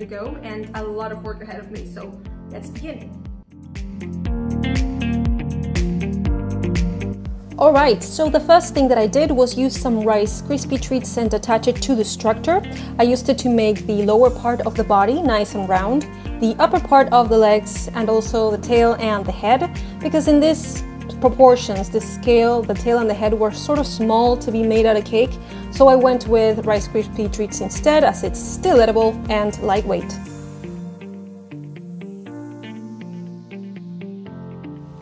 to go and a lot of work ahead of me, so let's begin. Alright, so the first thing that I did was use some Rice Krispie Treats and attach it to the structure. I used it to make the lower part of the body nice and round, the upper part of the legs and also the tail and the head, because in this proportions, the scale, the tail and the head were sort of small to be made out of cake, so I went with Rice Krispie Treats instead as it's still edible and lightweight.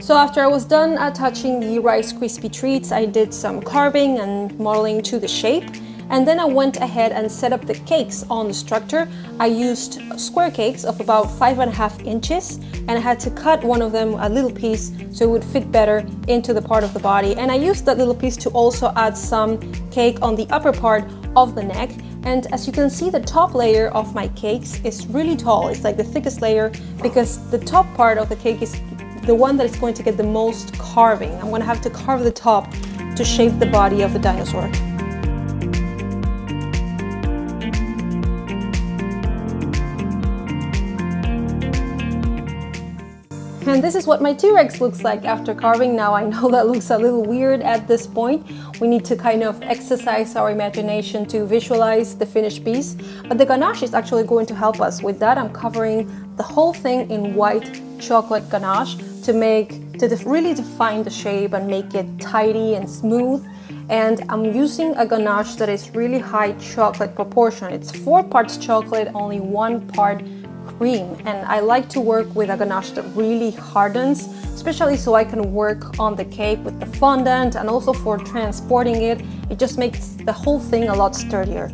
So after I was done attaching the Rice Krispie Treats, I did some carving and modeling to the shape. And then I went ahead and set up the cakes on the structure. I used square cakes of about five and a half inches and I had to cut one of them a little piece so it would fit better into the part of the body. And I used that little piece to also add some cake on the upper part of the neck. And as you can see, the top layer of my cakes is really tall. It's like the thickest layer because the top part of the cake is the one that is going to get the most carving. I'm to have to carve the top to shape the body of the dinosaur. And this is what my T-Rex looks like after carving. Now I know that looks a little weird at this point. We need to kind of exercise our imagination to visualize the finished piece. But the ganache is actually going to help us. With that, I'm covering the whole thing in white chocolate ganache to make, to really define the shape and make it tidy and smooth. And I'm using a ganache that is really high chocolate proportion. It's four parts chocolate, only one part cream. And I like to work with a ganache that really hardens, especially so I can work on the cake with the fondant and also for transporting it. It just makes the whole thing a lot sturdier.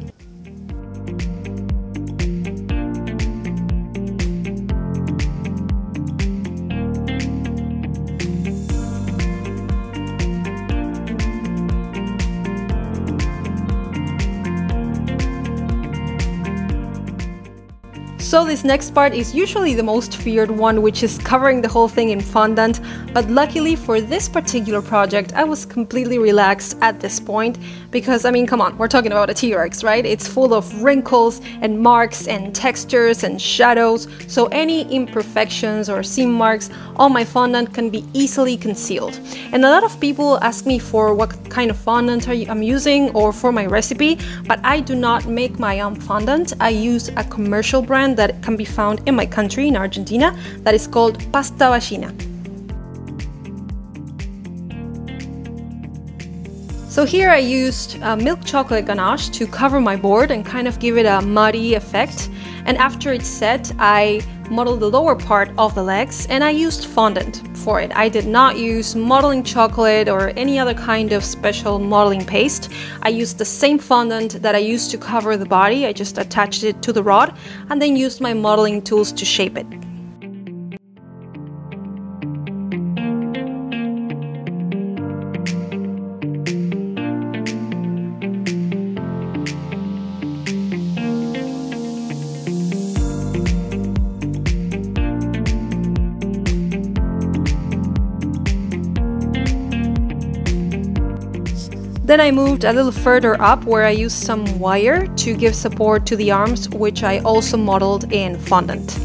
So this next part is usually the most feared one, which is covering the whole thing in fondant, but luckily for this particular project, I was completely relaxed at this point, because I mean, come on, we're talking about a T-Rex, right? It's full of wrinkles and marks and textures and shadows, so any imperfections or seam marks on my fondant can be easily concealed. And a lot of people ask me for what kind of fondant I'm using or for my recipe, but I do not make my own fondant. I use a commercial brand that can be found in my country, in Argentina, that is called pasta ballina. So here I used uh, milk chocolate ganache to cover my board and kind of give it a muddy effect. And after it's set, I modeled the lower part of the legs and I used fondant for it. I did not use modeling chocolate or any other kind of special modeling paste. I used the same fondant that I used to cover the body. I just attached it to the rod and then used my modeling tools to shape it. Then I moved a little further up where I used some wire to give support to the arms, which I also modeled in fondant.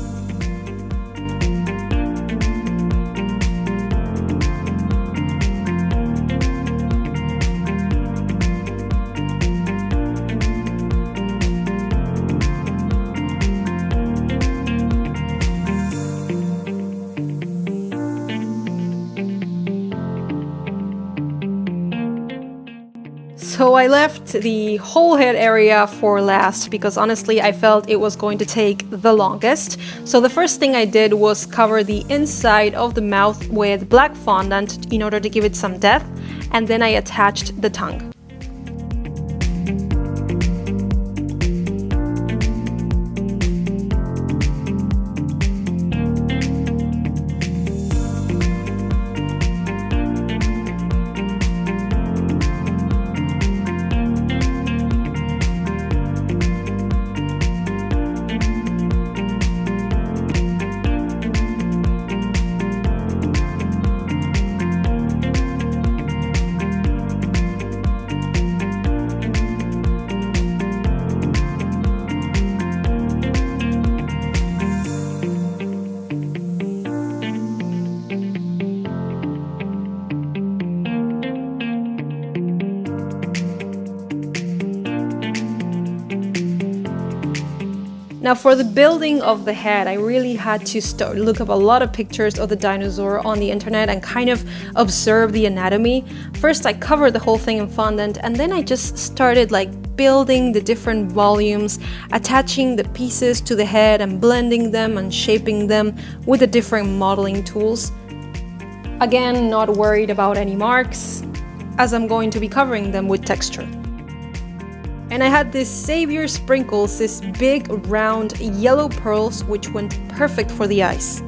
So I left the whole head area for last because honestly I felt it was going to take the longest. So the first thing I did was cover the inside of the mouth with black fondant in order to give it some depth and then I attached the tongue. Now for the building of the head, I really had to start look up a lot of pictures of the dinosaur on the internet and kind of observe the anatomy. First I covered the whole thing in fondant and then I just started like building the different volumes, attaching the pieces to the head and blending them and shaping them with the different modeling tools. Again, not worried about any marks, as I'm going to be covering them with texture. And I had this Savior sprinkles, this big round yellow pearls which went perfect for the ice.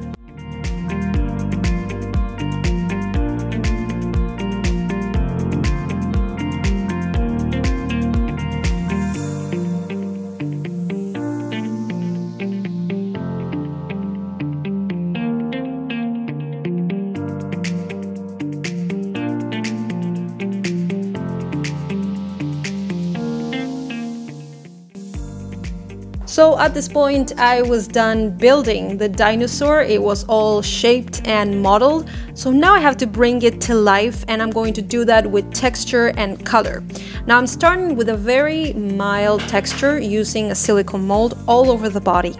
So at this point I was done building the dinosaur. It was all shaped and modeled. So now I have to bring it to life and I'm going to do that with texture and color. Now I'm starting with a very mild texture using a silicone mold all over the body.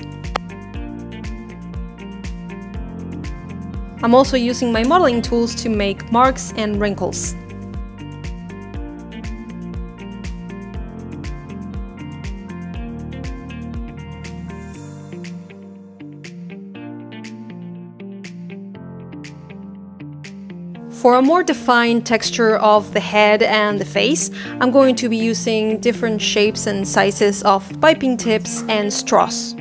I'm also using my modeling tools to make marks and wrinkles. For a more defined texture of the head and the face, I'm going to be using different shapes and sizes of piping tips and straws.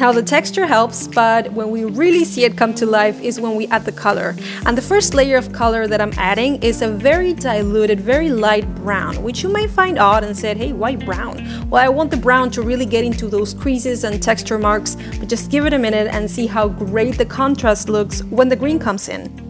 Now the texture helps, but when we really see it come to life is when we add the color. And the first layer of color that I'm adding is a very diluted, very light brown, which you may find odd and said, hey, why brown? Well, I want the brown to really get into those creases and texture marks, but just give it a minute and see how great the contrast looks when the green comes in.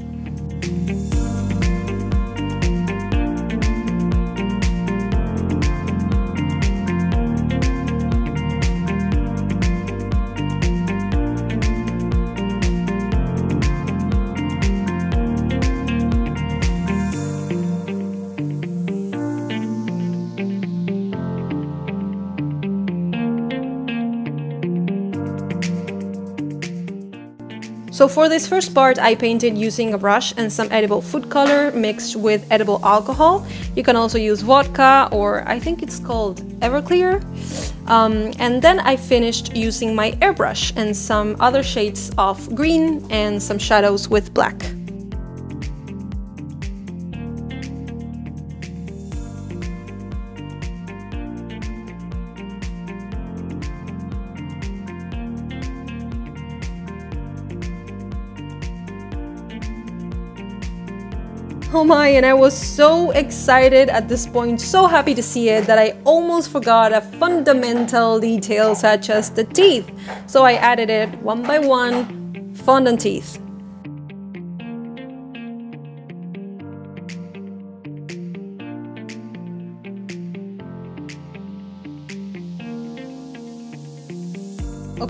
So for this first part, I painted using a brush and some edible food color mixed with edible alcohol. You can also use vodka or I think it's called Everclear. Um, and then I finished using my airbrush and some other shades of green and some shadows with black. Oh my, and I was so excited at this point, so happy to see it that I almost forgot a fundamental detail such as the teeth. So I added it one by one, fondant teeth.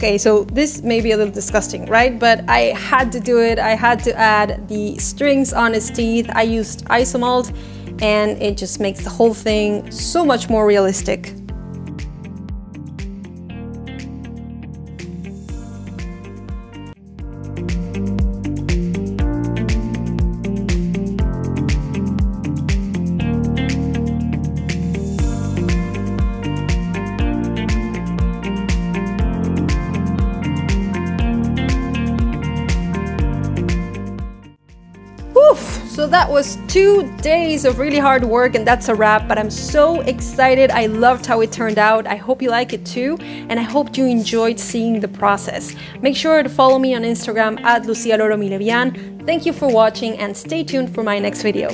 Okay, so this may be a little disgusting, right? But I had to do it. I had to add the strings on his teeth. I used isomalt and it just makes the whole thing so much more realistic. That was two days of really hard work and that's a wrap, but I'm so excited. I loved how it turned out. I hope you like it too, and I hope you enjoyed seeing the process. Make sure to follow me on Instagram at Lucia Loro Thank you for watching and stay tuned for my next video.